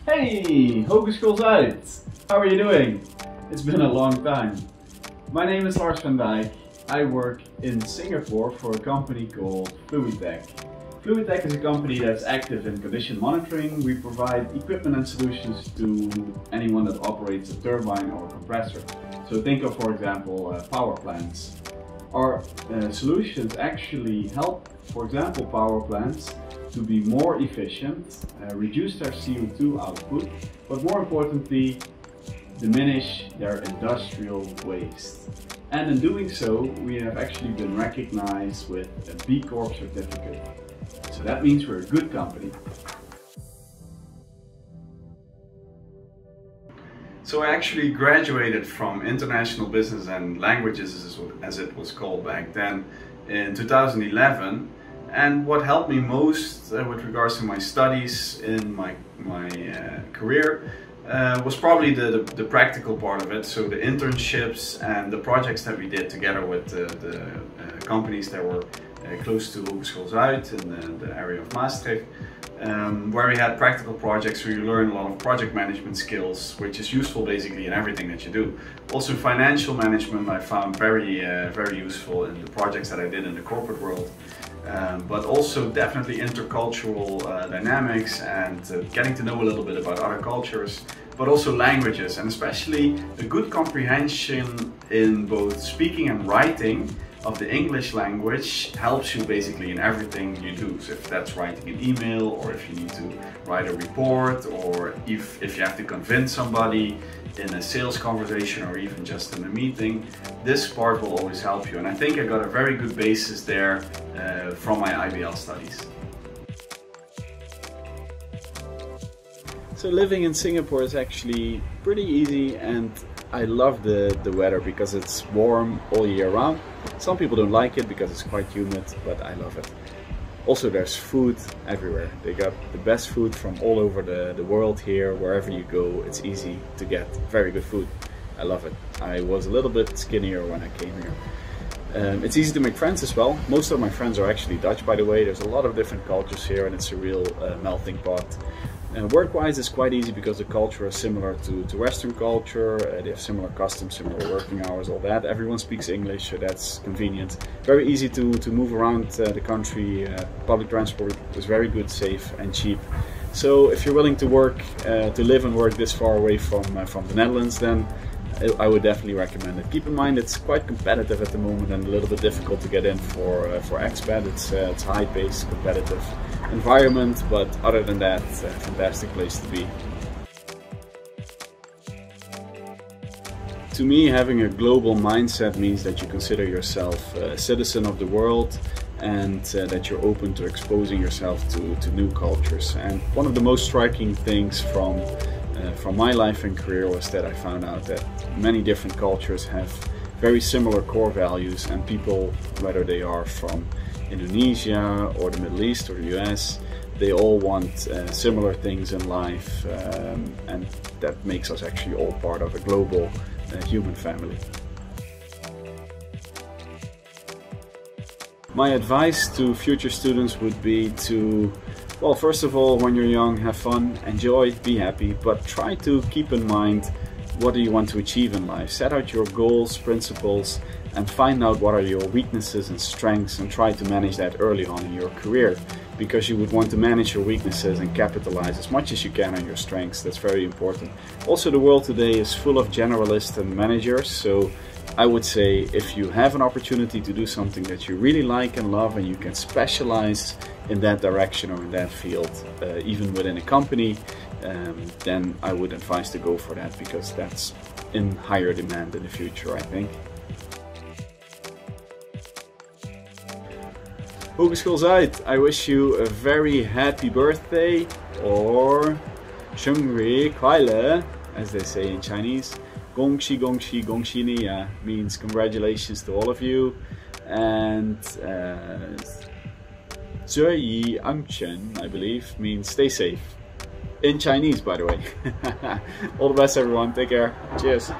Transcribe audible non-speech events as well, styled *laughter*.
Hey, Hogeschool Zuyd! How are you doing? It's been a long time. My name is Lars van Dijk. I work in Singapore for a company called Fluitec. Fluitec is a company that's active in condition monitoring. We provide equipment and solutions to anyone that operates a turbine or a compressor. So think of, for example, uh, power plants. Our uh, solutions actually help, for example, power plants to be more efficient, uh, reduce their CO2 output, but more importantly, diminish their industrial waste. And in doing so, we have actually been recognized with a B Corp certificate. So that means we're a good company. So I actually graduated from International Business and Languages as it was called back then in 2011 and what helped me most uh, with regards to my studies in my, my uh, career uh, was probably the, the, the, practical part of it. So the internships and the projects that we did together with the, the uh, companies that were uh, close to Hogeschool Zuyd in the, the, area of Maastricht. Um, where we had practical projects where you learn a lot of project management skills, which is useful basically in everything that you do. Also financial management I found very, uh, very useful in the projects that I did in the corporate world um, but also definitely intercultural uh, dynamics and uh, getting to know a little bit about other cultures, but also languages and especially a good comprehension in both speaking and writing of the English language helps you basically in everything you do. So if that's writing an email or if you need to write a report or if, if you have to convince somebody in a sales conversation or even just in a meeting, this part will always help you. And I think I got a very good basis there uh, from my IBL studies. So living in Singapore is actually pretty easy and I love the, the weather because it's warm all year round. Some people don't like it because it's quite humid, but I love it. Also there's food everywhere. They got the best food from all over the, the world here. Wherever you go, it's easy to get very good food. I love it. I was a little bit skinnier when I came here. Um, it's easy to make friends as well. Most of my friends are actually Dutch, by the way. There's a lot of different cultures here and it's a real uh, melting pot. And work-wise, it's quite easy because the culture is similar to, to Western culture. Uh, they have similar customs, similar working hours, all that. Everyone speaks English, so that's convenient. Very easy to, to move around uh, the country. Uh, public transport is very good, safe and cheap. So if you're willing to work, uh, to live and work this far away from, uh, from the Netherlands, then I would definitely recommend it. Keep in mind it's quite competitive at the moment and a little bit difficult to get in for uh, for expat. It's uh, it's high paced, competitive environment, but other than that, a fantastic place to be. To me, having a global mindset means that you consider yourself a citizen of the world and uh, that you're open to exposing yourself to, to new cultures. And one of the most striking things from uh, from my life and career was that I found out that many different cultures have very similar core values and people, whether they are from Indonesia or the Middle East or the US, they all want uh, similar things in life um, and that makes us actually all part of a global uh, human family. My advice to future students would be to well, first of all, when you're young, have fun, enjoy, be happy, but try to keep in mind what do you want to achieve in life. Set out your goals, principles, and find out what are your weaknesses and strengths and try to manage that early on in your career because you would want to manage your weaknesses and capitalize as much as you can on your strengths. That's very important. Also, the world today is full of generalists and managers, so I would say if you have an opportunity to do something that you really like and love and you can specialize in that direction or in that field, uh, even within a company, um, then I would advise to go for that because that's in higher demand in the future, I think. Hogeschool Zuyd, I wish you a very happy birthday or Shengri Kuaile, as they say in Chinese. Gongxi Gongxi Gongxi Niya means congratulations to all of you and uh, Yi Angchen, I believe, means stay safe. In Chinese, by the way. *laughs* all the best everyone, take care, cheers.